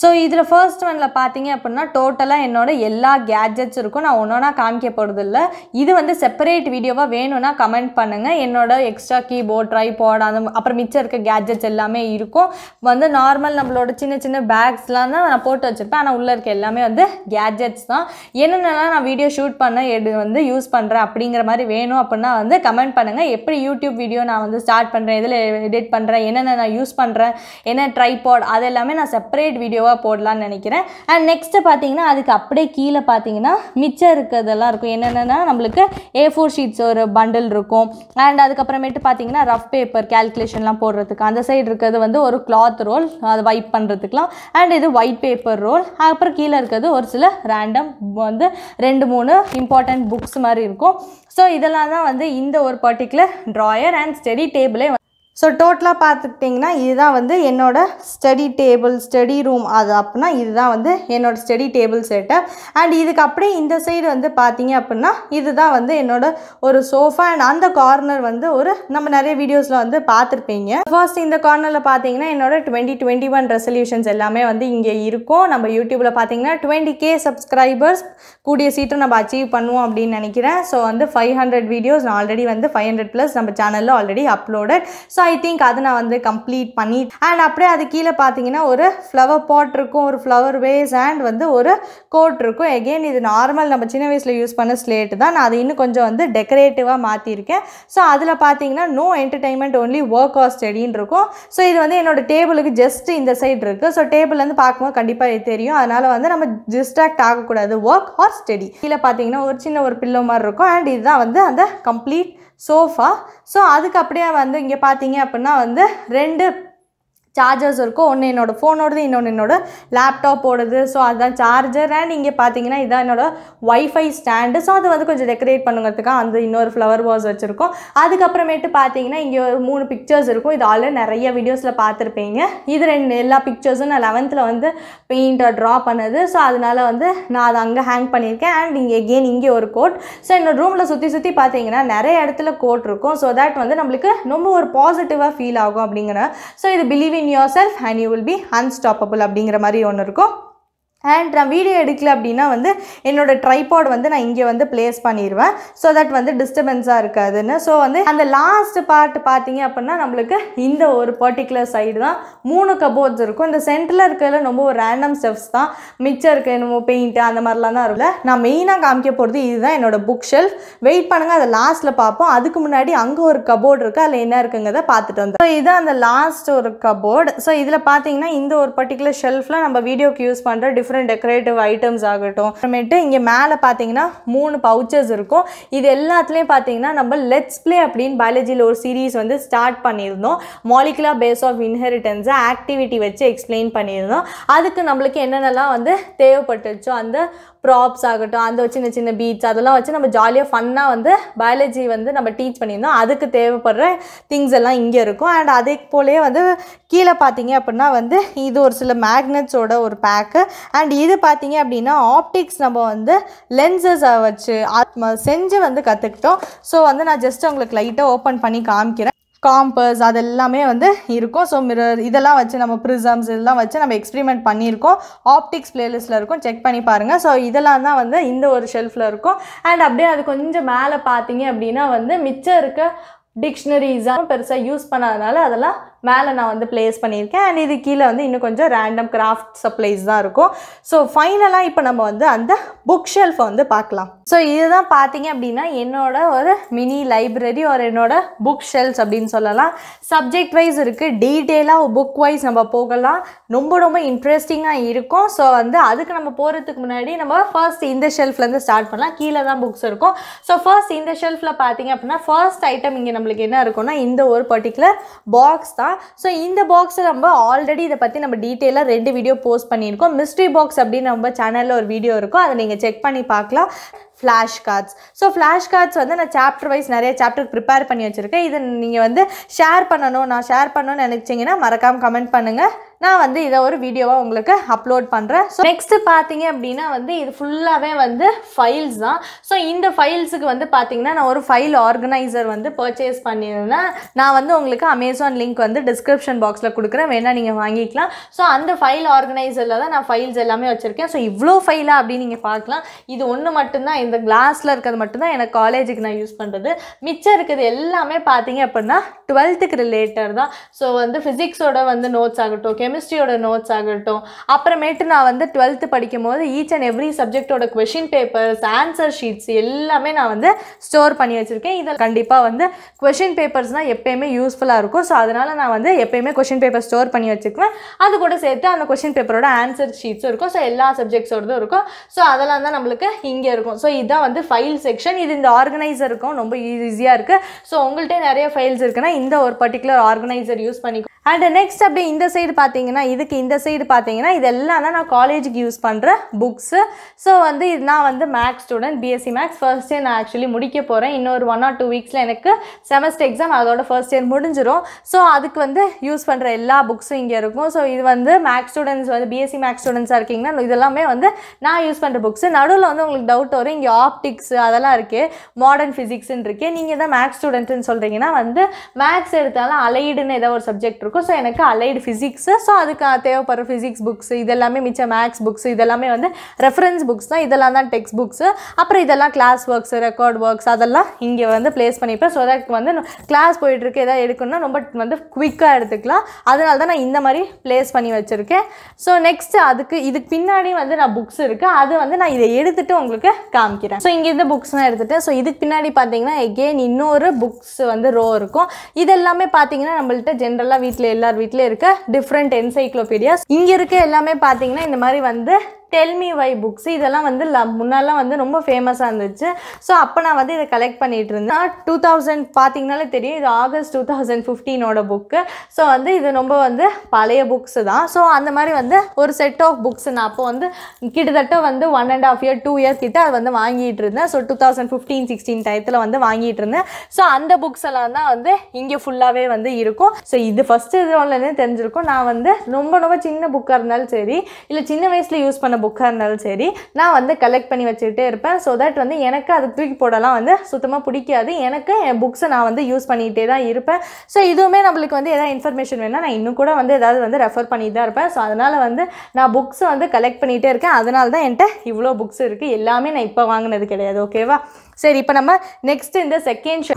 ஸோ இதில் ஃபர்ஸ்ட் ஒன்ல பார்த்தீங்க அப்படின்னா டோட்டலாக என்னோடய எல்லா கேட்ஜெட்ஸ் இருக்கும். நான் ஒன்றா காமிக்க போகிறதில்ல இது வந்து செப்பரேட் வீடியோவாக வேணும்னா கமெண்ட் பண்ணுங்கள் என்னோடய எக்ஸ்ட்ரா கீபோர்ட் ட்ரைபாட் அந்த அப்புறம் மிச்சம் இருக்க கேட்ஜெட்ஸ் எல்லாமே இருக்கும். வந்து நார்மல் நம்மளோட சின்ன சின்ன பேக்ஸ்லாம் தான் நான் போட்டு வச்சுருப்பேன். ஆனால் உள்ளே இருக்க எல்லாமே வந்து கேட்ஜெட்ஸ் தான். என்னென்னலாம் நான் வீடியோ ஷூட் பண்ண எடு வந்து யூஸ் பண்ணுறேன் அப்படிங்கிற மாதிரி வேணும் அப்படின்னா வந்து கமெண்ட் பண்ணுங்கள் எப்படி யூடியூப் வீடியோ நான் வந்து ஸ்டார்ட் பண்ணுறேன் இதில் எடிட் பண்ணுறேன் என்னென்ன நான் யூஸ் பண்ணுறேன் என்ன ட்ரைபாட் அது எல்லாமே நான் செப்பரேட் வீடியோவாக போடலான்னு நினைக்கிறேன். அண்ட் நெக்ஸ்ட்டு பார்த்தீங்கன்னா அதுக்கு அப்படியே கீழே பார்த்தீங்கன்னா மிச்சம் இருக்கிறதெல்லாம் இருக்கும். என்னென்னா நம்மளுக்கு ஏ ஃபோர் ஷீட்ஸ் ஒரு பண்டில் இருக்கும். அண்ட் அதுக்கப்புறமேட்டு பார்த்தீங்கன்னா ரஃப் பேப்பர் கேல்குலேஷன்லாம் போடுறதுக்கு. அந்த சைடு இருக்கிறது வந்து ஒரு கிளாத் ரோல் அதை வைப் பண்ணுறதுக்குலாம் அண்ட் இது ஒயிட் பேப்பர் ரோல் அப்புறம் கீழே இருக்கிறது ஒரு சில ரேண்டம் வந்து ரெண்டு மூணு இம்பார்ட்டன்ட் புக்ஸ் மாதிரி இருக்கும். ஸோ இதெல்லாம் தான் வந்து இந்த ஒரு பர்டிகுலர் ட்ராயர் அண்ட் ஸ்டடி டேபிளே ஸோ டோட்டலாக பார்த்துக்கிட்டிங்கன்னா இதுதான் வந்து என்னோட ஸ்டடி டேபிள் ஸ்டடி ரூம் அது அப்படின்னா இதுதான் வந்து என்னோடய ஸ்டடி டேபிள் செட்டப் அண்ட் இதுக்கு அப்படியே இந்த சைடு வந்து பார்த்தீங்க அப்படின்னா இதுதான் வந்து என்னோடய ஒரு சோஃபா அண்ட் அந்த கார்னர் வந்து ஒரு நம்ம நிறைய வீடியோஸில் வந்து பார்த்துருப்பீங்க. ஃபர்ஸ்ட் இந்த கார்னரில் பார்த்தீங்கன்னா என்னோட டுவெண்ட்டி டுவெண்ட்டி ஒன் ரெசல்யூஷன்ஸ் எல்லாமே வந்து இங்கே இருக்கும். நம்ம யூடியூப்பில் பார்த்தீங்கன்னா டுவெண்ட்டி கே சப்ஸ்கிரைபர்ஸ் கூடிய சீட்டும் நம்ம அச்சீவ் பண்ணுவோம் அப்படின்னு நினைக்கிறேன். ஸோ வந்து ஃபைவ் ஹண்ட்ரட் வீடியோஸ் நான் ஆல்ரெடி வந்து ஃபைவ் ஹண்ட்ரட் ப்ளஸ் நம்ம சேனலில் already uploaded so I think அதை நான் வந்து கம்ப்ளீட் பண்ணி அண்ட் அப்படியே அது கீழே பார்த்தீங்கன்னா ஒரு ஃப்ளவர் பாட் இருக்கும் ஒரு ஃப்ளவர் வேஸ் அண்ட் வந்து ஒரு கோட் இருக்கும். எகெயின் இது நார்மல் நம்ம சின்ன வயசில் யூஸ் பண்ண ஸ்லேட்டு தான். நான் அதை இன்னும் கொஞ்சம் வந்து டெக்கரேட்டிவாக மாற்றிருக்கேன் ஸோ அதில் பார்த்தீங்கன்னா no entertainment only work or ஸ்டடின்னு இருக்கும். ஸோ இது வந்து என்னோட டேபிளுக்கு ஜஸ்ட் இந்த சைடு இருக்குது ஸோ டேபிள்லேருந்து பார்க்கும்போது கண்டிப்பாக இது தெரியும். அதனால் வந்து நம்ம டிஸ்ட்ராக்ட் ஆகக்கூடாது ஒர்க் ஆர் ஸ்டடி கீழே பார்த்தீங்கன்னா ஒரு சின்ன ஒரு பில்லோ மாதிரி இருக்கும். அண்ட் இதுதான் வந்து அந்த கம்ப்ளீட் சோஃபா ஸோ அதுக்கு அப்படியே வந்து இங்கே பார்த்தீங்க அப்படின்னா வந்து ரெண்டு சார்ஜர்ஸ் இருக்கும். ஒன்று என்னோட ஃபோனோடது இன்னொன்று என்னோட லேப்டாப்போடது ஸோ அதுதான் சார்ஜர் அண்ட் இங்கே பார்த்தீங்கன்னா இதான் என்னோடய ஒய்ஃபை ஸ்டாண்டு ஸோ அது வந்து கொஞ்சம் டெக்கரேட் பண்ணுங்கிறதுக்காக அந்த இன்னொரு ஃப்ளவர் வாஸ் வச்சுருக்கோம். அதுக்கப்புறமேட்டு பார்த்தீங்கன்னா இங்கே ஒரு மூணு பிக்சர்ஸ் இருக்கும். இது ஆல்ரெடி நிறைய வீடியோஸில் பார்த்துருப்பீங்க இது ரெண்டு எல்லா பிக்சர்ஸும் நான் லெவன்த்தில் வந்து பெயிண்ட்டை ட்ரா பண்ணது. ஸோ அதனால வந்து நான் அதை அங்கே ஹேங் பண்ணியிருக்கேன். அண்ட் இங்கே எகெயின் இங்கே ஒரு கோட் ஸோ என்னோட ரூமில் சுற்றி சுற்றி பார்த்தீங்கன்னா நிறைய இடத்துல கோட் இருக்கும். ஸோ தட் வந்து நம்மளுக்கு ரொம்ப ஒரு பாசிட்டிவாக ஃபீல் ஆகும் அப்படிங்கிற. ஸோ இது believe in yourself and you will be unstoppable அப்படிங்கிற மாதிரி ஒன்று இருக்கும். அண்ட் நான் வீடியோ எடுக்கல அப்படின்னா வந்து என்னோடய ட்ரைபாட் வந்து நான் இங்கே வந்து ப்ளேஸ் பண்ணிடுவேன் ஸோ தட் வந்து டிஸ்டர்பன்ஸாக இருக்காதுன்னு. ஸோ வந்து அந்த லாஸ்ட் பார்ட் பார்த்தீங்க அப்படின்னா நம்மளுக்கு இந்த ஒரு பர்டிகுலர் சைடு தான். மூணு கபோர்ட்ஸ் இருக்கும். இந்த சென்டரில் இருக்கிறதுல ரொம்ப ஒரு ரேண்டம் ஸ்டெப்ஸ் தான். மிச்சம் இருக்க என்னமோ பெயிண்ட்டு அந்த மாதிரிலாம் தான் இருக்குல்ல நான் மெயினாக காமிக்க போகிறது இதுதான் என்னோடய புக் ஷெல்ஃப் வெயிட் பண்ணுங்கள் அதை லாஸ்ட்டில் பார்ப்போம். அதுக்கு முன்னாடி அங்கே ஒரு கபோர்டு இருக்குது அதில் என்ன இருக்குங்கிறத பார்த்துட்டு வந்தேன் ஸோ இதுதான் அந்த லாஸ்ட் ஒரு கபோர்டு ஸோ இதில் பார்த்தீங்கன்னா இந்த ஒரு பர்டிகுலர் ஷெல்ஃபில் நம்ம வீடியோக்கு யூஸ் பண்ணுற டிஃப்ரெண்ட் டிஃப்ரெண்ட் டெக்கரேட்டிவ் ஐட்டம்ஸ் ஆகட்டும். அப்புறமேட்டு இங்கே மேலே பார்த்தீங்கன்னா மூணு பவுச்சஸ் இருக்கும். இது எல்லாத்துலேயும் பார்த்தீங்கன்னா நம்ம லெட்ஸ் பிளே அப்படின்னு பயாலஜியில் ஒரு சீரீஸ் வந்து ஸ்டார்ட் பண்ணியிருந்தோம். மாலிகுலா பேஸ் ஆஃப் இன்ஹெரிட்டன்ஸை ஆக்டிவிட்டி வச்சு எக்ஸ்பிளைன் பண்ணியிருந்தோம். அதுக்கு நம்மளுக்கு என்னென்னலாம் வந்து தேவைப்பட்டுச்சோ அந்த ப்ராப்ஸ் ஆகட்டும் அந்த சின்ன சின்ன பீட்ஸ் அதெல்லாம் வச்சு நம்ம ஜாலியாக ஃபன்னாக வந்து பயாலஜி வந்து நம்ம டீச் பண்ணியிருந்தோம். அதுக்கு தேவைப்படுற திங்ஸ் எல்லாம் இங்கே இருக்கும். அண்ட் அதே போலே வந்து கீழே பார்த்தீங்க அப்படின்னா வந்து இது ஒரு சில மேக்னெட்ஸோட ஒரு பேக்கு அண்ட் இது பார்த்தீங்க அப்படின்னா ஆப்டிக்ஸ் நம்ம வந்து லென்சஸை வச்சு ஆத்மா செஞ்சு வந்து கற்றுக்கிட்டோம் ஸோ வந்து நான் ஜஸ்ட் உங்களுக்கு லைட்டாக ஓப்பன் பண்ணி காமிக்கிறேன். காம்பஸ் அது எல்லாமே வந்து இருக்கும். ஸோ மிரர் இதெல்லாம் வச்சு நம்ம ப்ரிசம்ஸ் இதெல்லாம் வச்சு நம்ம எக்ஸ்பிரிமெண்ட் பண்ணியிருக்கோம். ஆப்டிக்ஸ் பிளேலிஸ்ட்டில் இருக்கும். செக் பண்ணி பாருங்கள் ஸோ இதெல்லாம் தான் வந்து இந்த ஒரு ஷெல்ஃபில் இருக்கும். அண்ட் அப்படியே அது கொஞ்சம் மேலே பார்த்தீங்க அப்படின்னா வந்து மிச்சம் இருக்க டிக்ஷனரிஸாக பெருசாக யூஸ் பண்ணாதனால அதெல்லாம் மேலே நான் வந்து ப்ளேஸ் பண்ணியிருக்கேன். அண்ட் இது கீழே வந்து இன்னும் கொஞ்சம் ரேண்டம் கிராஃப்ட் சப்ளைஸ் தான் இருக்கும். ஸோ ஃபைனலாக இப்போ நம்ம வந்து அந்த புக் ஷெல்ஃபை வந்து பார்க்கலாம். ஸோ இதுதான் பார்த்தீங்க அப்படின்னா என்னோட ஒரு மினி லைப்ரரி ஒரு என்னோட புக் ஷெல்ஃப்ஸ் அப்படின்னு சொல்லலாம். சப்ஜெக்ட் வைஸ் இருக்குது டீட்டெயிலாக புக் வைஸ் நம்ம போகலாம். ரொம்ப ரொம்ப இன்ட்ரெஸ்டிங்காக இருக்கும். ஸோ வந்து அதுக்கு நம்ம போகிறதுக்கு முன்னாடி நம்ம ஃபர்ஸ்ட் இந்த ஷெல்ஃப்லேருந்து ஸ்டார்ட் பண்ணலாம். கீழே தான் புக்ஸ் இருக்கும். ஸோ ஃபர்ஸ்ட் இந்த ஷெல்ஃபில் பார்த்தீங்க அப்படின்னா ஃபர்ஸ்ட் ஐட்டம் இங்கே நம்மளுக்கு என்ன இருக்கும்னா இந்த ஒரு பர்டிகுலர் பாக்ஸ் தான். ஸோ இந்த பாக்ஸை நம்ம ஆல்ரெடி இதை பற்றி நம்ம டீட்டெயிலாக ரெண்டு வீடியோ போஸ்ட் பண்ணியிருக்கோம். மிஸ்ட்ரி பாக்ஸ் அப்படின்னு நம்ம சேனலில் ஒரு வீடியோ இருக்கும். அதை நீங்கள் செக் பண்ணி பார்க்கலாம். Flash cards so flash cards வந்து நான் சாப்டர் வைஸ் நிறைய சாப்டர் ப்ரிப்பேர் பண்ணி வச்சுருக்கேன். இதை நீங்கள் வந்து ஷேர் பண்ணணும். நான் ஷேர் பண்ணணும்னு நினச்சிங்கன்னா மறக்காமல் கமெண்ட் பண்ணுங்கள் நான் வந்து இதை ஒரு வீடியோவாக உங்களுக்கு அப்லோட் பண்ணுறேன் ஸோ நெக்ஸ்ட்டு பார்த்தீங்க அப்படின்னா வந்து இது ஃபுல்லாகவே வந்து ஃபைல்ஸ் தான். ஸோ இந்த ஃபைல்ஸுக்கு வந்து பார்த்தீங்கன்னா நான் ஒரு ஃபைல் ஆர்கனைசர் வந்து பர்ச்சேஸ் பண்ணியிருந்தேன். நான் வந்து உங்களுக்கு அமேசான் லிங்க் வந்து டிஸ்கிரிப்ஷன் பாக்ஸில் கொடுக்குறேன். வேணால் நீங்கள் வாங்கிக்கலாம். ஸோ அந்த ஃபைல் ஆர்கனைசரில் தான் நான் ஃபைல்ஸ் எல்லாமே வச்சுருக்கேன். ஸோ இவ்வளோ ஃபைலாக அப்படின்னு நீங்கள் பார்க்கலாம் இது ஒன்று மட்டும்தான் இந்த கிளாஸில் இருக்கிறது மட்டும்தான் எனக்கு காலேஜுக்கு நான் யூஸ் பண்ணுறது மிச்சம் இருக்கிறது எல்லாமே பார்த்தீங்க அப்படின்னா டுவெல்த்துக்கு ரிலேட்டட் தான். ஸோ வந்து ஃபிசிக்ஸோட வந்து நோட்ஸ் ஆகட்டும் கெமிஸ்ட்ரியோட நோட்ஸ் ஆகட்டும். அப்புறமேட்டு நான் வந்து டுவெல்த்து படிக்கும் போது ஈச் அண்ட் எவ்ரி சப்ஜெக்டோட கொஷின் பேப்பர்ஸ் ஆன்சர் ஷீட்ஸ் எல்லாமே நான் வந்து ஸ்டோர் பண்ணி வச்சுருக்கேன். இதில் கண்டிப்பாக வந்து கொஷின் பேப்பர்ஸ்னால் எப்பயுமே யூஸ்ஃபுல்லாக இருக்கும். ஸோ அதனால் நான் வந்து எப்பயுமே கொஷின் பேப்பர் ஸ்டோர் பண்ணி வச்சுக்குவேன். அது கூட சேர்த்து அந்த கொஷின் பேப்பரோட ஆன்சர் ஷீட்ஸும் இருக்கும். ஸோ எல்லா சப்ஜெக்ட்ஸோடதும் இருக்கும். ஸோ அதெல்லாம் தான் நம்மளுக்கு இங்கே இருக்கும். ஸோ இதுதான் வந்து ஃபைல் செக்ஷன் இது இந்த ஆர்கனைசர் இருக்கும். ரொம்ப ஈஸியாக இருக்குது ஸோ உங்கள்கிட்ட நிறைய ஃபைல்ஸ் இருக்குன்னா இந்த ஒரு பர்டிகுலர் ஆர்கனைசர் யூஸ் பண்ணிக்கோ அண்ட் நெக்ஸ்ட் அப்படியே இந்த சைடு பார்த்தீங்கன்னா இதுக்கு இந்த சைடு பார்த்தீங்கன்னா இதெல்லாம் தான் நான் காலேஜுக்கு யூஸ் பண்ணுற புக்ஸு ஸோ வந்து இது நான் வந்து maths student BSc maths first year நான் ஆக்சுவலி முடிக்க போகிறேன் இன்னொரு ஒன் ஆர் டூ வீக்ஸில் எனக்கு செமஸ்டர் எக்ஸாம் அதோட ஃபர்ஸ்ட் இயர் முடிஞ்சிடும் ஸோ அதுக்கு வந்து யூஸ் பண்ணுற எல்லா புக்ஸும் இங்கே இருக்கும். ஸோ இது வந்து மேக்ஸ் ஸ்டூடெண்ட்ஸ் வந்து பிஎஸ்சி மேக்ஸ் ஸ்டூடெண்ட்ஸாக இருக்கீங்கன்னா இதெல்லாமே வந்து நான் யூஸ் பண்ணுற புக்ஸு நடுவில் வந்து உங்களுக்கு டவுட் வரும். இங்கே ஆப்டிக்ஸ் அதெல்லாம் இருக்குது மாடர்ன் ஃபிசிக்ஸ்ன்னு இருக்குது நீங்கள் தான் மேக்ஸ் ஸ்டூடெண்ட்டுன்னு சொல்கிறீங்கன்னா வந்து மேக்ஸ் எடுத்தாலும் அலைடுன்னு ஏதோ ஒரு சப்ஜெக்ட் இருக்கும். ஸோ எனக்கு அலைடு ஃபிசிக்ஸு ஸோ அதுக்கு தேவைப்படுற ஃபிசிக்ஸ் புக்ஸ் இதெல்லாமே மிச்சம் மேக்ஸ் புக்ஸ் இதெல்லாமே வந்து ரெஃபரன்ஸ் புக்ஸ் தான். இதெல்லாம் தான் டெக்ஸ்ட் புக்ஸு அப்புறம் இதெல்லாம் கிளாஸ் ஒர்க்ஸ் ரெக்கார்ட் ஒர்க்ஸ் அதெல்லாம் இங்கே வந்து ப்ளேஸ் பண்ணிப்பேன். ஸோ தட் வந்து கிளாஸ் போயிட்டுருக்கு. எதாவது எடுக்கணும்னா ரொம்ப வந்து குவிக்காக எடுத்துக்கலாம். அதனால தான் நான் இந்த மாதிரி ப்ளேஸ் பண்ணி வச்சுருக்கேன். ஸோ நெக்ஸ்ட் அதுக்கு இதுக்கு பின்னாடி வந்து நான் புக்ஸ் இருக்குது அது வந்து நான் இதை எடுத்துகிட்டு உங்களுக்கு காமிக்கிறேன். ஸோ இங்கேருந்து புக்ஸ்லாம் எடுத்துகிட்டேன் ஸோ இதுக்கு பின்னாடி பார்த்தீங்கன்னா எகெயின் இன்னொரு புக்ஸ் வந்து ரோ இருக்கும். இதெல்லாமே பார்த்தீங்கன்னா நம்மள்ட்ட ஜென்ரலாக வீட்டில் எல்லார் வீட்லேயும் இருக்க டிஃப்ரெண்ட் என்சைக்ளோபீடியாஸ் இங்கே இருக்க எல்லாமே பார்த்தீங்கன்னா இந்த மாதிரி வந்து டெல்மி வை புக்ஸ் இதெல்லாம் வந்து ல- முன்னாடிலாம் வந்து ரொம்ப ஃபேமஸாக இருந்துச்சு. ஸோ அப்போ நான் வந்து இதை கலெக்ட் பண்ணிட்டு இருந்தேன். டூ தௌசண்ட் பார்த்தீங்கனாலே தெரியும். இது ஆகஸ்ட் டூ தௌசண்ட் ஃபிஃப்டீனோட புக்கு ஸோ வந்து இது ரொம்ப வந்து பழைய புக்ஸு தான். ஸோ அந்த மாதிரி வந்து ஒரு செட் ஆஃப் புக்ஸ் நான் அப்போ வந்து கிட்டத்தட்ட வந்து one and half year two year கிட்ட அது வந்து வாங்கிட்டு இருந்தேன். So two thousand fifteen sixteen டயத்தில் வந்து வாங்கிட்டு இருந்தேன். ஸோ அந்த புக்ஸ் எல்லாம் தான் வந்து இங்கே ஃபுல்லாகவே வந்து இருக்கும். ஸோ இது ஃபஸ்ட்டு இதுலேருந்தே தெரிஞ்சிருக்கும். நான் வந்து ரொம்ப ரொம்ப சின்ன புக்காக இருந்தாலும் சரி இல்லை சின்ன வயசில் யூஸ் பண்ண புக்காக இருந்தாலும் சரி நான் வந்து கலெக்ட் பண்ணி வச்சுக்கிட்டே இருப்பேன். ஸோ தட் வந்து எனக்கு அது தூக்கி போடலாம் வந்து சுத்தமாக பிடிக்காது. எனக்கு என் புக்ஸை நான் வந்து யூஸ் பண்ணிகிட்டே தான் இருப்பேன். ஸோ இதுவுமே நம்மளுக்கு வந்து எதாவது இன்ஃபர்மேஷன் வேணால் நான் இன்னும் கூட வந்து ஏதாவது வந்து ரெஃபர் பண்ணிட்டு தான் இருப்பேன். ஸோ அதனால் வந்து நான் புக்ஸை வந்து கலெக்ட் பண்ணிகிட்டே இருக்கேன். அதனால தான் என்கிட்ட இவ்வளோ புக்ஸ் இருக்குது எல்லாமே நான் இப்போ வாங்கினது கிடையாது. ஓகேவா சரி இப்போ நம்ம நெக்ஸ்ட் இந்த செகண்ட்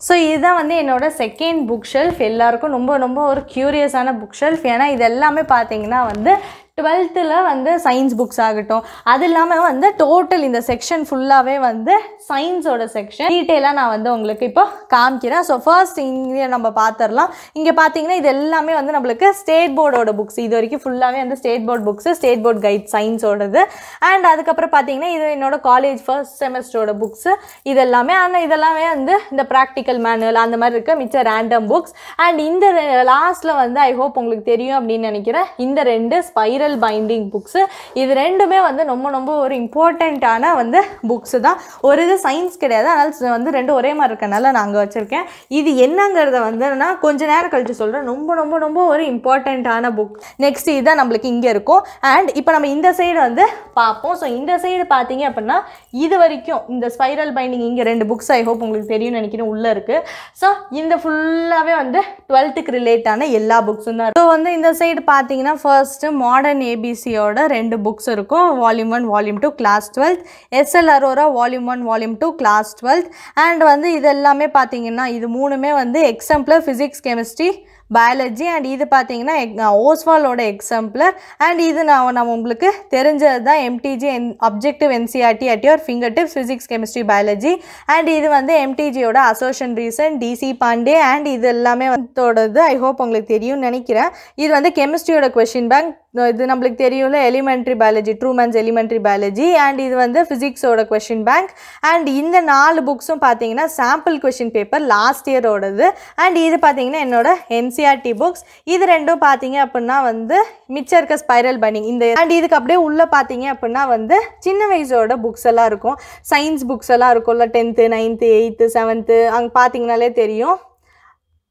ஸோ இதுதான் வந்து என்னோடய செகண்ட் புக் ஷெல்ஃப் எல்லாருக்கும் ரொம்ப ரொம்ப ஒரு க்யூரியஸான புக் ஷெல்ஃப் ஏன்னா இது எல்லாமே பார்த்தீங்கன்னா வந்து டுவெல்த்தில் வந்து சயின்ஸ் புக்ஸ் ஆகட்டும். அது இல்லாமல் வந்து டோட்டல் இந்த செக்ஷன் ஃபுல்லாகவே வந்து சயின்ஸோட செக்ஷன் டீட்டெயிலாக நான் வந்து உங்களுக்கு இப்போ காமிக்கிறேன். ஸோ ஃபர்ஸ்ட் இங்கே நம்ம பார்த்துடலாம் இங்கே பார்த்தீங்கன்னா இது எல்லாமே வந்து நம்மளுக்கு ஸ்டேட் போர்டோட புக்ஸ் இது வரைக்கும் ஃபுல்லாகவே வந்து state board books state board guide சயின்ஸோடது and அதுக்கப்புறம் பார்த்தீங்கன்னா இது என்னோட காலேஜ் ஃபர்ஸ்ட் செமஸ்டரோட புக்ஸு இது எல்லாமே ஆனால் இதெல்லாமே வந்து இந்த ப்ராக்டிக்கல் மேனுவல் அந்த மாதிரி இருக்க மிச்ச ரேண்டம் புக்ஸ் அண்ட் இந்த லாஸ்ட்டில் வந்து ஐ ஹோப் உங்களுக்கு தெரியும் அப்படின்னு நினைக்கிறேன். இந்த ரெண்டு ஸ்பைரல் ஸ்பைரல் பைண்டிங் புக்ஸு இது ரெண்டுமே வந்து ரொம்ப ரொம்ப ஒரு இம்பார்ட்டண்ட்டான வந்து புக்ஸு தான். ஒரு இது சயின்ஸ் கிடையாது. அதனால் வந்து ரெண்டும் ஒரே மாதிரி இருக்கனால நான் அங்கே வச்சுருக்கேன். இது என்னங்கிறத வந்து நான் கொஞ்ச நேரம் கழித்து சொல்கிறேன் ரொம்ப ரொம்ப ரொம்ப ஒரு இம்பார்ட்டண்ட்டான புக் நெக்ஸ்ட் இதுதான் நம்மளுக்கு இங்கே இருக்கும். அண்ட் இப்போ நம்ம இந்த சைடு வந்து பார்ப்போம். ஸோ இந்த சைடு பார்த்தீங்க அப்படின்னா இது வரைக்கும் இந்த ஸ்பைரல் பைண்டிங் இங்கே ரெண்டு புக்ஸ் ஐ ஹோப் உங்களுக்கு தெரியும்னு நினைக்கிறேன் உள்ளே இருக்குது ஸோ இந்த ஃபுல்லாகவே வந்து டுவெல்த்துக்கு ரிலேட்டான எல்லா புக்ஸும் தான் ஸோ வந்து இந்த சைடு பார்த்தீங்கன்னா ஃபர்ஸ்ட்டு மாடர்ன் ஏபிசியோட ரெண்டு புக்ஸ் இருக்கும். Volume one volume two class twelfth SL Arora volume one volume two class twelfth and வந்து இது எல்லாமே பார்த்தீங்கன்னா இது மூணுமே வந்து exemplar physics chemistry biology and இது பார்த்தீங்கன்னா ஓஸ்வாலோட எக்ஸாம்பிளர் அண்ட் இது நான் நம்ம உங்களுக்கு தெரிஞ்சது தான் MTG N objective NCERT at your fingertips physics chemistry biology and இது வந்து எம்டிஜியோட assertion reason DC Pandey and இது எல்லாமே வந்து ஐ ஹோப் உங்களுக்கு தெரியும்னு நினைக்கிறேன். இது வந்து கெமிஸ்ட்ரியோட கொஷின் பேங்க் இது நம்மளுக்கு தெரியும்ல elementary biology Trueman's elementary biology and இது வந்து ஃபிசிக்ஸோட கொஷின் பேங்க் அண்ட் இந்த நாலு புக்ஸும் பார்த்தீங்கன்னா சாம்பிள் கொஷின் பேப்பர் லாஸ்ட் இயரோடது அண்ட் இது பார்த்தீங்கன்னா என்னோட என்சிஆர்டி புக்ஸ் இது ரெண்டும் பார்த்தீங்க அப்படின்னா வந்து மிச்சம் இருக்க ஸ்பைரல் பைண்டிங் இந்த அண்ட் இதுக்கு அப்படியே உள்ளே பார்த்தீங்க அப்படின்னா வந்து சின்ன வயசோட புக்ஸ் எல்லாம் இருக்கும். சயின்ஸ் புக்ஸ் எல்லாம் இருக்கும்ல டென்த்து நைன்த்து எயித்து செவன்த்து அங்கே பார்த்தீங்கனாலே தெரியும்.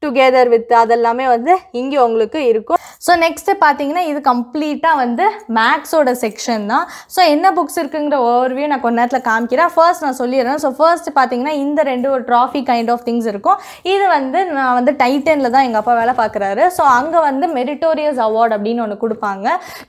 டுகெதர் வித் அதெல்லாமே வந்து இங்கே உங்களுக்கு இருக்கும். ஸோ நெக்ஸ்ட்டு பார்த்தீங்கன்னா இது கம்ப்ளீட்டாக வந்து மேக்ஸோட செக்ஷன் தான். ஸோ என்ன புக்ஸ் இருக்குங்கிற ஓவர்வியூ நான் கொஞ்ச நேரத்தில் காமிக்கிறேன். ஃபர்ஸ்ட் நான் சொல்லிடுறேன். ஸோ ஃபர்ஸ்ட் பார்த்தீங்கன்னா இந்த ரெண்டு ஒரு ட்ராஃபி கைண்ட் ஆஃப் திங்ஸ் இருக்கும். இது வந்து நான் வந்து டைட்டனில் தான் எங்கள் அப்பா வேலை பார்க்குறாரு. ஸோ அங்கே வந்து மெரிட்டோரியஸ் அவார்ட் அப்படின்னு ஒன்று கொடுப்பாங்க.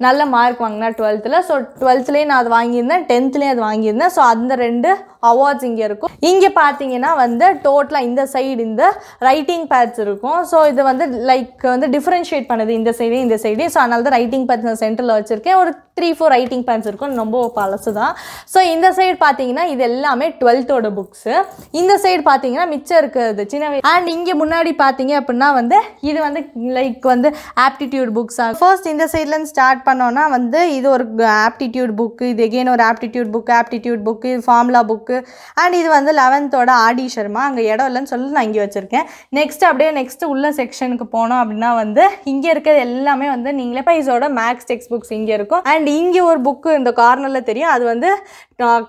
நல்ல மார்க் வாங்கினா டுவெல்த்தில் ஸோ டுவெல்த்துலேயே நான் அது வாங்கியிருந்தேன். டென்த்துலேயும் அது வாங்கியிருந்தேன். ஸோ அந்த ரெண்டு அவார்ட்ஸ் இங்கே இருக்கும். இங்கே பார்த்தீங்கன்னா வந்து டோட்டலாக இந்த சைடு இந்த ரைட்டிங் பேட்ஸ் இருக்கும். ஸோ இது வந்து லைக் வந்து டிஃப்ரென்ஷியேட் பண்ணுது இந்த சைடு இந்த சைடு ஸோ அதனால தான் ரைட்டிங் பேட்ஸ் நான் சென்டரில் வச்சுருக்கேன். ஒரு த்ரீ ஃபோர் ரைட்டிங் பேட்ஸ் இருக்கும். ரொம்ப பழசு தான். ஸோ இந்த சைடு பார்த்தீங்கன்னா இது எல்லாமே டுவெல்த்தோட புக்ஸு இந்த சைடு பார்த்தீங்கன்னா மிச்சம் இருக்கிறது சின்ன வயசு அண்ட் இங்கே முன்னாடி பார்த்தீங்க அப்படின்னா வந்து இது வந்து லைக் வந்து ஆப்டிடியூட் புக்ஸ் ஃபர்ஸ்ட் இந்த சைட்லேருந்து ஸ்டார்ட் பண்ணோன்னா வந்து இது ஒரு ஆப்டிடியூட் புக்கு இது எகெயின் ஒரு ஆப்டிடியூட் புக் ஆப்டிடியூட் புக்கு இது ஃபார்முலா புக்கு அண்ட் இது வந்து லெவன்த்தோட ஆடி சர்மா. அங்கே இடம் இல்லைன்னு சொல்லி நான் இங்கே வச்சுருக்கேன். நெக்ஸ்ட் அப்படியே நெக்ஸ்ட் உள்ள செக்ஷனுக்கு போனோம் அப்படின்னா வந்து இங்கே இருக்கிறது எல்லாமே வந்து நீங்களே பைஸோட மேக்ஸ் டெக்ஸ்ட் புக்ஸ் இங்கே இருக்கும். அண்ட் இங்கே ஒரு புக்கு இந்த கார்னரில் தெரியும். அது வந்து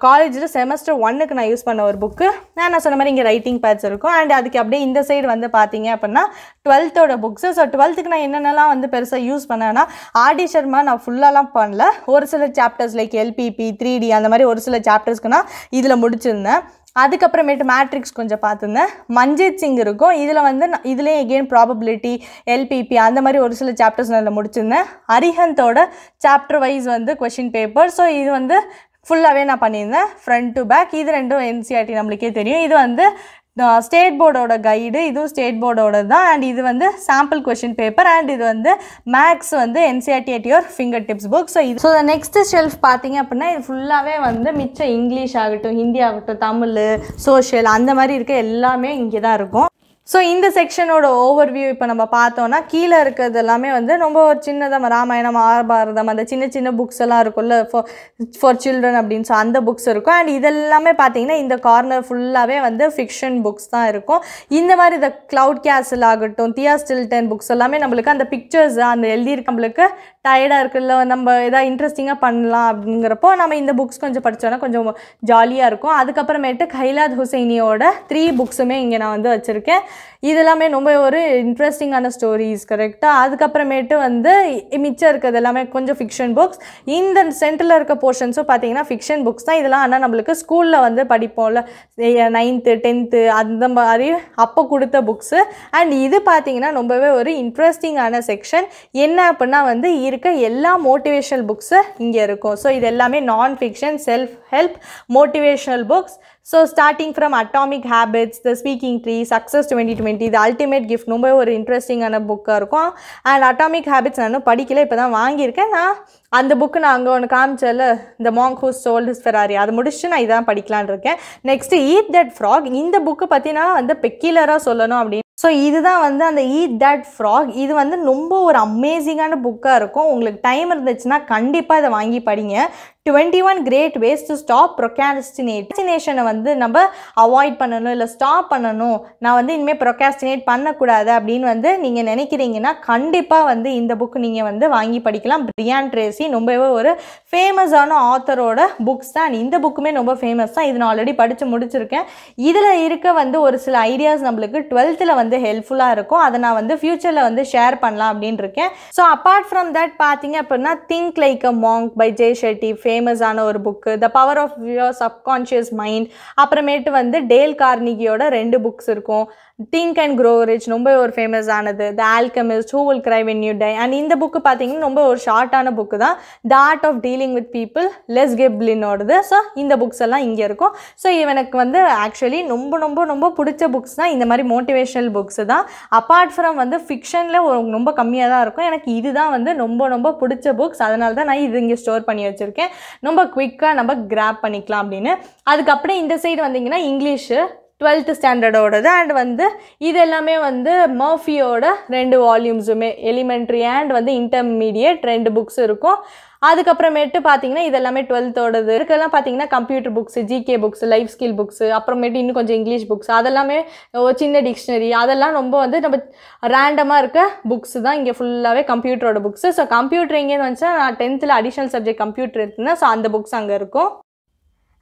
காலேஜில் செமஸ்டர் ஒன்னுக்கு நான் யூஸ் பண்ண ஒரு புக்கு நான் சொன்ன மாதிரி இங்கே ரைட்டிங் பேட்ஸ் இருக்கும். அண்ட் அதுக்கு அப்படியே இந்த சைடு வந்து பார்த்தீங்க அப்படின்னா டுவெல்த்தோட புக்ஸு ஸோ டுவெல்த்துக்கு நான் என்னென்னலாம் வந்து பெருசாக யூஸ் பண்ணேன்னா ஆடி சர்மா நான் ஃபுல்லாலாம் பண்ணல. ஒரு சில chapters like LPP three D அந்த மாதிரி ஒரு சில சாப்டர்ஸ்க்கு நான் இதில் முடிச்சிருந்தேன். அதுக்கப்புறமேட்டு மேட்ரிக்ஸ் கொஞ்சம் பார்த்துருந்தேன். மஞ்சித் சிங் இருக்கும். இதில் வந்து நான் இதுலேயே எகெயின் ப்ராபபிலிட்டி எல்பிபி அந்த மாதிரி ஒரு சில சாப்டர்ஸ் நான் முடிச்சிருந்தேன். அரிஹந்தோட சாப்டர் வைஸ் வந்து கொஷின் பேப்பர் ஸோ இது வந்து ஃபுல்லாகவே நான் பண்ணியிருந்தேன். ஃப்ரண்ட் டு பேக் இது ரெண்டும் என்சிஆர்டி நம்மளுக்கே தெரியும். இது வந்து ஸ்டேட் போர்டோட கைடு இதுவும் ஸ்டேட் போர்டோட தான் அண்ட் இது வந்து சாம்பிள் கொஷின் பேப்பர் அண்ட் இது வந்து மேக்ஸ் வந்து NCERT at your fingertips book so இது ஸோ நெக்ஸ்ட் ஷெல்ஃப் பார்த்தீங்க அப்படின்னா இது ஃபுல்லாகவே வந்து மிச்சம் இங்கிலீஷ் ஆகட்டும் ஹிந்தி ஆகட்டும் தமிழ் சோஷியல் அந்த மாதிரி இருக்க எல்லாமே இங்கே தான் இருக்கும். ஸோ இந்த செக்ஷனோட ஓவர்வியூ இப்போ நம்ம பார்த்தோன்னா கீழே இருக்கிறது எல்லாமே வந்து ரொம்ப ஒரு சின்னதாக ராமாயணம் மகாபாரதம் அந்த சின்ன சின்ன புக்ஸ் எல்லாம் இருக்கும்ல ஃபார் ஃபார் சில்ட்ரன் அப்படின்னு ஸோ அந்த புக்ஸ் இருக்கும். அண்ட் இதெல்லாமே பார்த்தீங்கன்னா இந்த கார்னர் ஃபுல்லாகவே வந்து ஃபிக்ஷன் புக்ஸ் தான் இருக்கும். இந்த மாதிரி இந்த க்ளவுட் கேசல் ஆகட்டும் தியா ஸ்டில்டன் புக்ஸ் எல்லாமே நம்மளுக்கு அந்த பிக்சர்ஸ் அந்த எழுதியிருக்க நம்மளுக்கு டயர்டாக இருக்குல்ல நம்ம எதாவது இன்ட்ரெஸ்டிங்காக பண்ணலாம் அப்படிங்கிறப்போ நம்ம இந்த புக்ஸ் கொஞ்சம் படித்தோன்னா கொஞ்சம் ஜாலியாக இருக்கும். அதுக்கப்புறமேட்டு கைலாத் ஹுசைனியோட த்ரீ புக்ஸுமே இங்கே நான் வந்து வச்சுருக்கேன். இது எல்லாமே ரொம்ப ஒரு இன்ட்ரெஸ்டிங்கான ஸ்டோரிஸ் கரெக்டாக அதுக்கப்புறமேட்டு வந்து மிச்சம் இருக்கிறது எல்லாமே கொஞ்சம் ஃபிக்ஷன் புக்ஸ் இந்த சென்டரில் இருக்க போர்ஷன்ஸும் பார்த்தீங்கன்னா ஃபிக்ஷன் புக்ஸ் தான். இதெல்லாம் ஆனால் நம்மளுக்கு ஸ்கூலில் வந்து படிப்போம்ல. நைன்த்து டென்த்து அந்த மாதிரி அப்போ கொடுத்த புக்ஸு அண்ட் இது பார்த்தீங்கன்னா ரொம்பவே ஒரு இன்ட்ரெஸ்டிங்கான செக்ஷன் என்ன அப்படின்னா வந்து இருக்க எல்லா மோட்டிவேஷனல் புக்ஸு இங்கே இருக்கும். ஸோ இது எல்லாமே non fiction self help motivational books so starting from atomic habits the speaking tree success twenty twenty இது அல்டிமேட் கிஃப்ட் ரொம்ப ஒரு இன்ட்ரெஸ்டிங்கான புக்காக இருக்கும். அண்ட் அட்டாமிக் ஹேபிட்ஸ் நான் இன்னும் படிக்கல இப்போ தான் வாங்கியிருக்கேன். நான் அந்த புக்கு நான் அங்கே ஒன்று காமிச்சல இந்த மாங்க் ஹூஸ் சோல்ட் ஃபெராரி அதை முடிச்சுட்டு நான் இதான் படிக்கலான்னு இருக்கேன். நெக்ஸ்ட் ஈட் தட் ஃப்ராக் இந்த புக்கு பற்றி நான் வந்து பெக்கிலராக சொல்லணும் அப்படின்னு. ஸோ இதுதான் வந்து அந்த ஈட் தட் ஃப்ராக் இது வந்து ரொம்ப ஒரு அமேசிங்கான புக்காக இருக்கும். உங்களுக்கு டைம் இருந்துச்சுன்னா கண்டிப்பாக இதை வாங்கி படிங்க. Twenty one great ways to stop procrastinate ப்ரொகாஸ்டினேஷனை வந்து நம்ம அவாய்ட் பண்ணணும் இல்லை ஸ்டாப் பண்ணணும். நான் வந்து இனிமேல் ப்ரொகாஸ்டினேட் பண்ணக்கூடாது அப்படின்னு வந்து நீங்கள் நினைக்கிறீங்கன்னா கண்டிப்பாக வந்து இந்த புக் நீங்கள் வந்து வாங்கி படிக்கலாம். பிரியான் ட்ரேசி ரொம்பவே ஒரு ஃபேமஸான ஆத்தரோட புக்ஸ் தான். இந்த புக்குமே ரொம்ப ஃபேமஸ் தான். இது நான் ஆல்ரெடி படித்து முடிச்சிருக்கேன். இதில் இருக்க வந்து ஒரு சில ஐடியாஸ் நம்மளுக்கு டுவெல்த்தில் வந்து ஹெல்ப்ஃபுல்லாக இருக்கும். அதை நான் வந்து ஃப்யூச்சரில் வந்து ஷேர் பண்ணலாம் அப்படின்னு இருக்கேன். ஸோ அப்பார்ட் ஃப்ரம் தட் பார்த்தீங்க அப்படின்னா think like a monk by Jay Shetty ஃபேமஸான ஒரு book the power of your subconscious mind அப்புறமேட்டு வந்து டேல் கார்னிகியோட ரெண்டு புக்ஸ் இருக்கும். திங்க் அண்ட் க்ரோ ரிச் ரொம்ப ஒரு ஃபேமஸ் ஆனது. The alchemist who will cry when you die and இந்த புக்கு பார்த்தீங்கன்னா ரொம்ப ஒரு ஷார்ட்டான புக்கு தான். The art of dealing with people Les கெப்லினோடது so இந்த புக்ஸ் எல்லாம் இங்கே இருக்கும். ஸோ இவனுக்கு வந்து ஆக்சுவலி ரொம்ப ரொம்ப ரொம்ப பிடிச்ச புக்ஸ் தான். இந்த மாதிரி மோட்டிவேஷனல் புக்ஸ் தான். அப்பார்ட் ஃப்ரம் வந்து ஃபிக்ஷனில் ரொம்ப கம்மியாக தான் இருக்கும். எனக்கு இதுதான் வந்து ரொம்ப ரொம்ப பிடிச்ச புக்ஸ் அதனால தான் நான் இது இங்கே ஸ்டோர் பண்ணி வச்சுருக்கேன். ரொம்ப குவிக்காக நம்ம கிராப் பண்ணிக்கலாம் அப்படின்னு. அதுக்கப்புறம் இந்த சைடு வந்தீங்கன்னா இங்கிலீஷு டுவெல்த்து ஸ்டாண்டர்டோடது அண்ட் வந்து இது எல்லாமே வந்து மர்ஃபியோட ரெண்டு வால்யூம்ஸுமே எலிமெண்ட்ரி அண்ட் வந்து இன்டர்மீடியட் ரெண்டு புக்ஸ் இருக்கும். அதுக்கப்புறமேட்டு பார்த்தீங்கன்னா இது எல்லாமே டுவெல்த்தோடது இதுக்கெல்லாம் பார்த்தீங்கன்னா computer books GK books life skill books அப்புறமேட்டு இன்னும் கொஞ்சம் இங்கிலீஷ் புக்ஸ் அதெல்லாமே ஒரு சின்ன டிக்ஷனரி அதெல்லாம் ரொம்ப வந்து நம்ம ரேண்டமாக இருக்க புக்ஸ் தான். இங்கே ஃபுல்லாகவே கம்ப்யூட்டரோட புக்ஸ் ஸோ கம்ப்யூட்டர் எங்கேன்னு வந்துச்சா நான் டென்த்தில் அடிஷ்னல் சப்ஜெக்ட் கம்ப்யூட்டர் இருக்குன்னா ஸோ அந்த புக்ஸ் அங்கே இருக்கும்.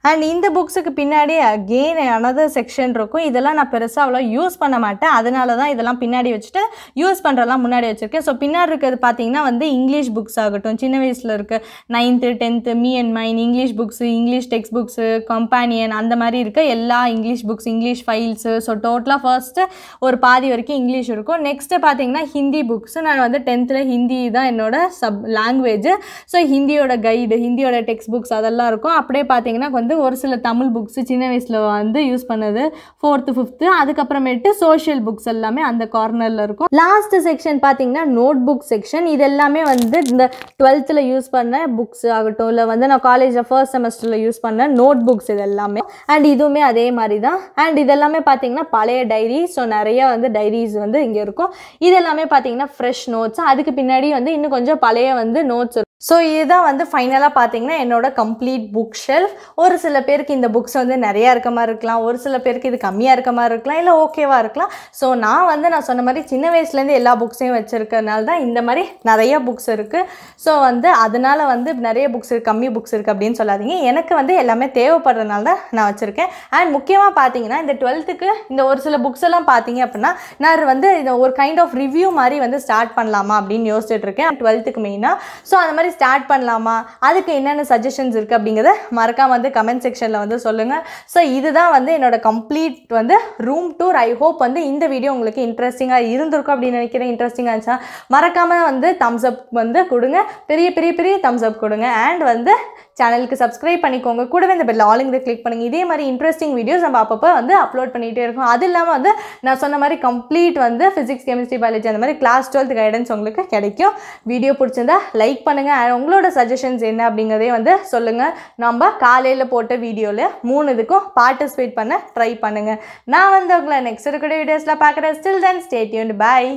அண்ட் இந்த புக்ஸுக்கு பின்னாடி அகெயின் அனதர் செக்ஷன் இருக்கும். இதெல்லாம் நான் பெருசாக அவ்வளோ யூஸ் பண்ண மாட்டேன். அதனால தான் இதெல்லாம் பின்னாடி வச்சுட்டு யூஸ் பண்ணுறதெல்லாம் முன்னாடி வச்சுருக்கேன். ஸோ பின்னாடி இருக்கிறது பார்த்தீங்கன்னா வந்து இங்கிலீஷ் புக்ஸ் ஆகட்டும். சின்ன வயசில் இருக்க ninth tenth me and mine English books English text books companion அந்த மாதிரி இருக்க எல்லா English books English files so டோட்டலாக ஃபர்ஸ்ட்டு ஒரு பாதி வரைக்கும் இங்கிலீஷ் இருக்கும். நெக்ஸ்ட்டு பார்த்தீங்கன்னா ஹிந்தி புக்ஸு நான் வந்து டென்த்தில் ஹிந்தி தான் என்னோடய சப் லாங்குவேஜ் ஸோ ஹிந்தியோட கைடு ஹிந்தியோட டெக்ஸ்ட் புக்ஸ் அதெல்லாம் இருக்கும். அப்படியே பார்த்தீங்கன்னா வந்து ஒரு சில தமிழ் புக்ஸு சின்ன வயசில் வந்து யூஸ் பண்ணது. ஃபோர்த்து ஃபிஃப்த்து அதுக்கப்புறமேட்டு சோஷியல் புக்ஸ் எல்லாமே அந்த கார்னரில் இருக்கும். லாஸ்ட் செக்ஷன் பார்த்தீங்கன்னா நோட் புக் செக்ஷன் இது எல்லாமே வந்து இந்த டுவெல்த்தில் யூஸ் பண்ண புக்ஸ் ஆகட்டும் இல்லை வந்து நான் காலேஜில் ஃபர்ஸ்ட் செமஸ்டரில் யூஸ் பண்ண நோட் புக்ஸ் இது எல்லாமே. அண்ட் இதுவுமே அதே மாதிரி தான் அண்ட் இதெல்லாமே பார்த்தீங்கன்னா பழைய டைரி ஸோ நிறைய வந்து டைரிஸ் வந்து இங்கே இருக்கும். இது எல்லாமே பார்த்தீங்கன்னா ஃப்ரெஷ் நோட்ஸ் அதுக்கு பின்னாடி வந்து இன்னும் கொஞ்சம் பழைய வந்து நோட்ஸ் ஸோ இதுதான் வந்து ஃபைனலாக பார்த்தீங்கன்னா என்னோட கம்ப்ளீட் புக் ஷெல்ஃப் ஒரு சில பேருக்கு இந்த புக்ஸ் வந்து நிறையா இருக்க மாதிரி இருக்கலாம். ஒரு சில பேருக்கு இது கம்மியாக இருக்க மாதிரி இருக்கலாம். இல்லை ஓகேவாக இருக்கலாம். ஸோ நான் வந்து நான் சொன்ன மாதிரி சின்ன வயசுலேருந்து எல்லா புக்ஸையும் வச்சுருக்கறனால தான் இந்த மாதிரி நிறைய புக்ஸ் இருக்குது ஸோ வந்து அதனால் வந்து நிறைய புக்ஸ் இருக்குது கம்மி புக்ஸ் இருக்குது அப்படின்னு சொல்லாதீங்க. எனக்கு வந்து எல்லாமே தேவைப்படுறதுனால தான் நான் வச்சுருக்கேன். அண்ட் முக்கியமாக பார்த்தீங்கன்னா இந்த டுவெல்த்துக்கு இந்த ஒரு சில புக்ஸ் எல்லாம் பார்த்தீங்க அப்படின்னா நான் வந்து இந்த ஒரு கைண்ட் ஆஃப் ரிவ்யூ மாதிரி வந்து ஸ்டார்ட் பண்ணலாமா அப்படின்னு யோசிச்சுட்டு இருக்கேன். டுவெல்த்துக்கு மெயினாக ஸோ அந்த மாதிரி ஸ்டார்ட் பண்ணலாமா? அதுக்கு என்னென்ன சஜஷன்ஸ் இருக்குது அப்படிங்கிறத மறக்காமல் வந்து கமெண்ட் செக்ஷனில் வந்து சொல்லுங்கள் ஸோ இதுதான் வந்து என்னோடய கம்ப்ளீட் வந்து ரூம் டூர் ஐ ஹோப் வந்து இந்த வீடியோ உங்களுக்கு இன்ட்ரெஸ்டிங்காக இருந்திருக்கும் அப்படின்னு நினைக்கிறேன். இன்ட்ரெஸ்டிங்காக இருந்துச்சா மறக்காமல் வந்து தம்ஸ் அப் வந்து கொடுங்க. பெரிய பெரிய பெரிய தம்ஸ் அப் கொடுங்க. அண்ட் வந்து சேனலுக்கு சப்ஸ்கிரைப் பண்ணிக்கோங்க. கூடவே இந்த பெல் ஆலிங் கிளிக் பண்ணுங்க. இதே மாதிரி இன்ட்ரெஸ்டிங் வீடியோஸ் நம்ம அப்பப்போ வந்து அப்லோட் பண்ணிகிட்டே இருக்கோம். அது இல்லாமல் வந்து நான் சொன்ன மாதிரி கம்ப்ளீட் வந்து ஃபிசிக்ஸ் கெமிஸ்ட்ரி பயாலஜி அந்த மாதிரி கிளாஸ் டுவெல்த் கைடன்ஸ் உங்களுக்கு கிடைக்கும். வீடியோ பிடிச்சிருந்தா லைக் பண்ணுங்கள் அண்ட் உங்களோட சஜஷன்ஸ் என்ன அப்படிங்கிறதே வந்து சொல்லுங்கள் நம்ம காலையில் போட்ட வீடியோவில் மூணு இதுக்கும் பார்ட்டிசிபேட் பண்ண ட்ரை பண்ணுங்கள் நான் வந்து உங்களை நெக்ஸ்ட் இருக்கிற வீடியோஸில் பார்க்குறேன். ஸ்டில் தென் ஸ்டேட்யூன் பாய்